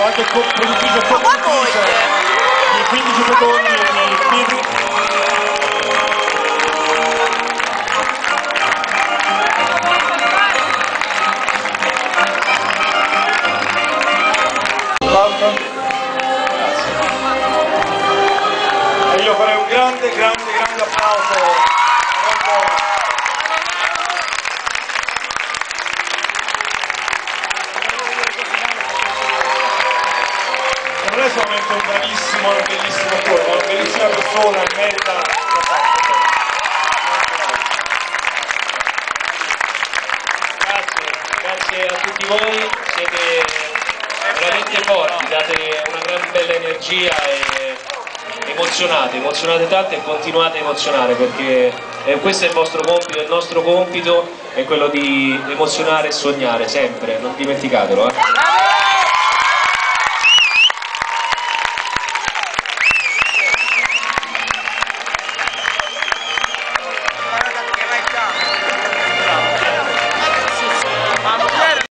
anche co- produttrice e co-produttrice di 15 secondi di? Grazie. E io farei un grande, grande, grande applauso è solamente un bravissimo, un bellissimo attore, ma una bellissima persona merita. Grazie, grazie a tutti voi, siete veramente forti, date una gran bella energia e emozionate, emozionate tanto e continuate a emozionare perché eh, questo è il vostro compito, il nostro compito è quello di emozionare e sognare sempre, non dimenticatelo. Eh.